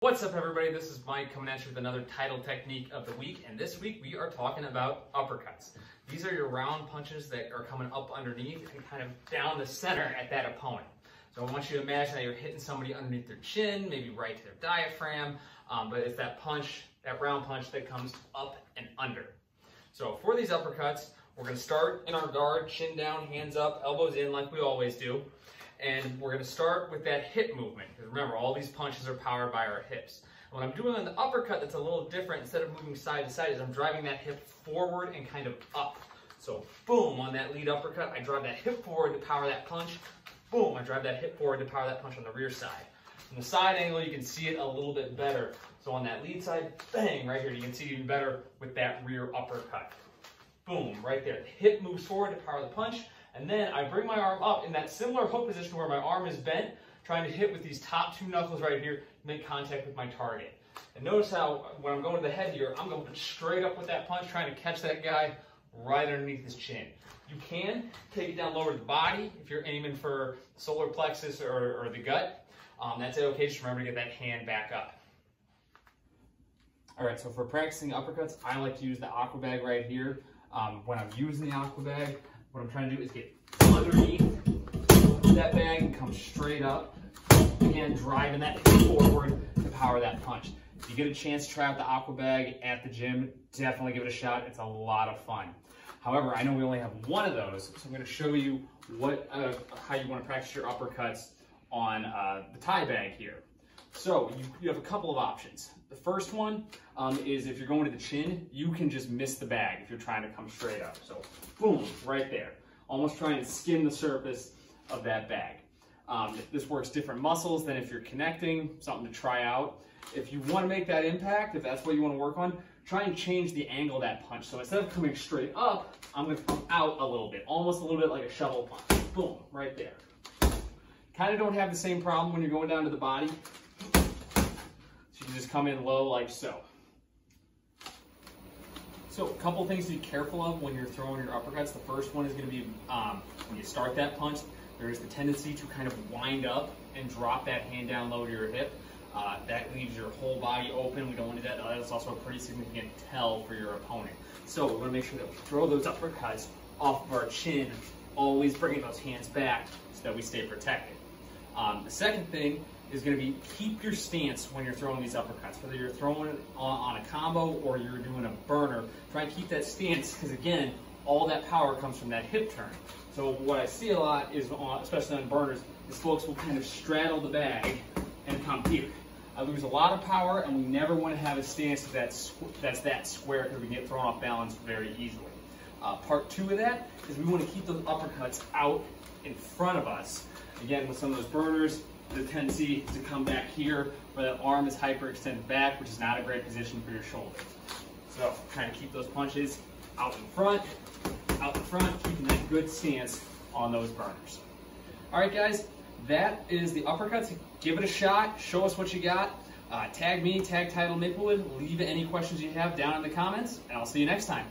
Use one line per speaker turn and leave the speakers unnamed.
What's up everybody, this is Mike coming at you with another title technique of the week and this week we are talking about uppercuts. These are your round punches that are coming up underneath and kind of down the center at that opponent. So I want you to imagine that you're hitting somebody underneath their chin, maybe right to their diaphragm, um, but it's that punch, that round punch that comes up and under. So for these uppercuts, we're gonna start in our guard, chin down, hands up, elbows in like we always do. And we're gonna start with that hip movement. Because remember, all these punches are powered by our hips. And what I'm doing on the uppercut that's a little different, instead of moving side to side, is I'm driving that hip forward and kind of up. So boom, on that lead uppercut, I drive that hip forward to power that punch. Boom, I drive that hip forward to power that punch on the rear side. From the side angle, you can see it a little bit better. So on that lead side, bang, right here, you can see even better with that rear uppercut. Boom, right there. The hip moves forward to power the punch, and then I bring my arm up in that similar hook position where my arm is bent, trying to hit with these top two knuckles right here, make contact with my target. And notice how when I'm going to the head here, I'm going straight up with that punch, trying to catch that guy right underneath his chin. You can take it down lower to the body if you're aiming for solar plexus or, or the gut. Um, that's okay, just remember to get that hand back up. All right, so for practicing uppercuts, I like to use the aqua bag right here. Um, when I'm using the aqua bag, what I'm trying to do is get underneath that bag and come straight up. Again, driving that forward to power that punch. If you get a chance to try out the aqua bag at the gym, definitely give it a shot. It's a lot of fun. However, I know we only have one of those, so I'm gonna show you what uh, how you wanna practice your uppercuts on uh, the Thai bag here. So you, you have a couple of options. The first one um, is if you're going to the chin, you can just miss the bag if you're trying to come straight up. So boom, right there. Almost trying to skim the surface of that bag. Um, this works different muscles than if you're connecting, something to try out. If you want to make that impact, if that's what you want to work on, try and change the angle of that punch. So instead of coming straight up, I'm going to come out a little bit, almost a little bit like a shovel punch. Boom, right there. Kind of don't have the same problem when you're going down to the body. So you can just come in low like so. So a couple things to be careful of when you're throwing your uppercuts. The first one is going to be um, when you start that punch, there is the tendency to kind of wind up and drop that hand down low to your hip. Uh, that leaves your whole body open. We don't want to do that. That's also a pretty significant tell for your opponent. So we want to make sure that we throw those uppercuts off of our chin, always bringing those hands back so that we stay protected. Um, the second thing is going to be keep your stance when you're throwing these uppercuts. Whether you're throwing it on, on a combo or you're doing a burner, try and keep that stance because again, all that power comes from that hip turn. So what I see a lot is, on, especially on burners, is folks will kind of straddle the bag and come here. I lose a lot of power and we never want to have a stance that's, that's that square because we get thrown off balance very easily. Uh, part two of that is we want to keep those uppercuts out in front of us. Again, with some of those burners, the tendency is to come back here where that arm is hyperextended back, which is not a great position for your shoulder. So kind of keep those punches out in front, out in front, keeping that good stance on those burners. All right, guys, that is the uppercuts. Give it a shot. Show us what you got. Uh, tag me, tag Title Maplewood. Leave any questions you have down in the comments, and I'll see you next time.